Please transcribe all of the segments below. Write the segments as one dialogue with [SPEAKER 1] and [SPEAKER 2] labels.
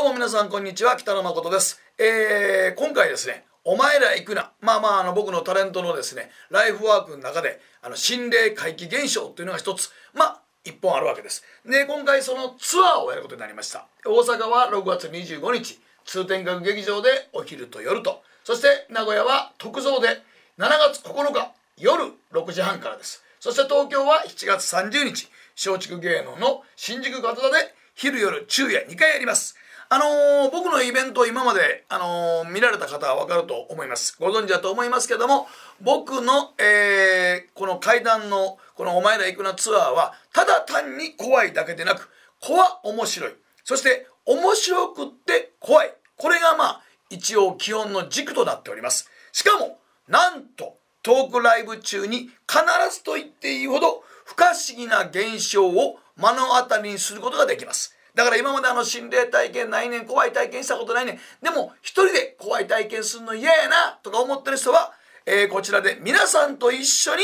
[SPEAKER 1] どうも皆さんこんにちは北野誠です、えー、今回ですねお前ら行くな。まあまああの僕のタレントのですねライフワークの中であの心霊怪奇現象というのが一つまあ一本あるわけです。で今回そのツアーをやることになりました。大阪は6月25日通天閣劇場でお昼と夜と。そして名古屋は特造で7月9日夜6時半からです。そして東京は7月30日松竹芸能の新宿方で昼夜昼夜2回やります。あのー僕のイベントを今まで、あのー見られた方は分かると思います。ご存知だと思いますけども僕の、えーこの階段のこの「お前ら行くな」ツアーはただ単に怖いだけでなく怖面白い。そして面白くって怖い。これがまあ一応基本の軸となっております。しかもなんとトークライブ中に必ずと言っていいほど不可思議な現象を目の当たりにすることができます。だから今まであの心霊体験ないねん怖い体験したことないねん。でも一人で怖い体験するの嫌やなとか思ってる人は、えーこちらで皆さんと一緒に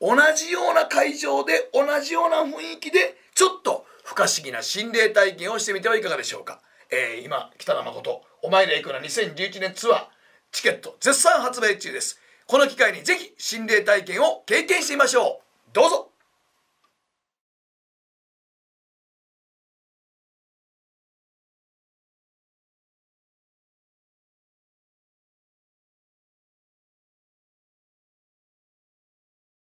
[SPEAKER 1] 同じような会場で同じような雰囲気でちょっと不可思議な心霊体験をしてみてはいかがでしょうか、えー今北野誠お前ら行くな2011年ツアーチケット絶賛発売中です。この機会にぜひ心霊体験を経験してみましょう。どうぞ。